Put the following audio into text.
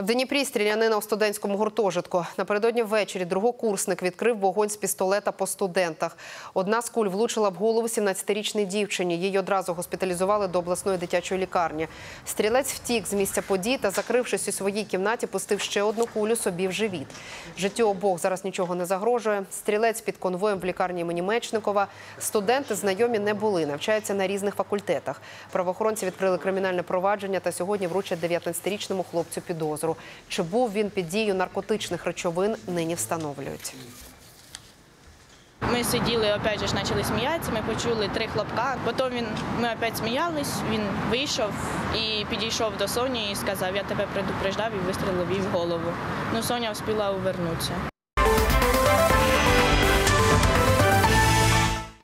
В Дніпрі стрілянина у студентському гуртожитку. Напередодні ввечері другокурсник відкрив вогонь з пістолета по студентах. Одна з куль влучила в голову 17-річній дівчині. Її одразу госпіталізували до обласної дитячої лікарні. Стрілець втік з місця подій та, закрившись у своїй кімнаті, пустив ще одну кулю собі в живіт. Життю обох зараз нічого не загрожує. Стрілець під конвоєм в лікарні імені Мечникова. Студенти знайомі не були, навчаються на різних факультетах. Правоохоронці відкрили кримінальне провадження та сьогодні вручать 19-річному хлопцю підозру. Чи був він під дією наркотичних речовин, нині встановлюють. Ми сиділи, опять же почали сміятися, ми почули три хлопка. Потім він, ми опять сміялись, він вийшов і підійшов до Соні і сказав, я тебе предупреждав і вистрілив їй в голову. Ну, Соня встигла увернутися.